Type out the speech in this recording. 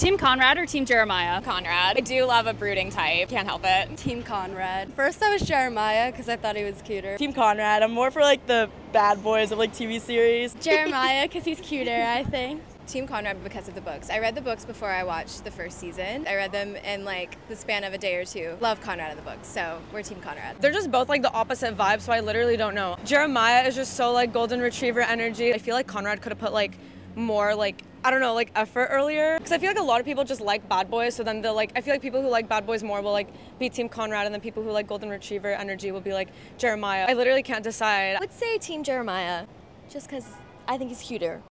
Team Conrad or Team Jeremiah? Conrad. I do love a brooding type. Can't help it. Team Conrad. First I was Jeremiah because I thought he was cuter. Team Conrad. I'm more for like the bad boys of like TV series. Jeremiah because he's cuter, I think. Team Conrad because of the books. I read the books before I watched the first season. I read them in like the span of a day or two. Love Conrad in the books, so we're Team Conrad. They're just both like the opposite vibe, so I literally don't know. Jeremiah is just so like golden retriever energy. I feel like Conrad could have put like more like I don't know, like effort earlier. Because I feel like a lot of people just like bad boys, so then they'll like, I feel like people who like bad boys more will like be Team Conrad, and then people who like Golden Retriever energy will be like Jeremiah. I literally can't decide. I would say Team Jeremiah, just because I think he's cuter.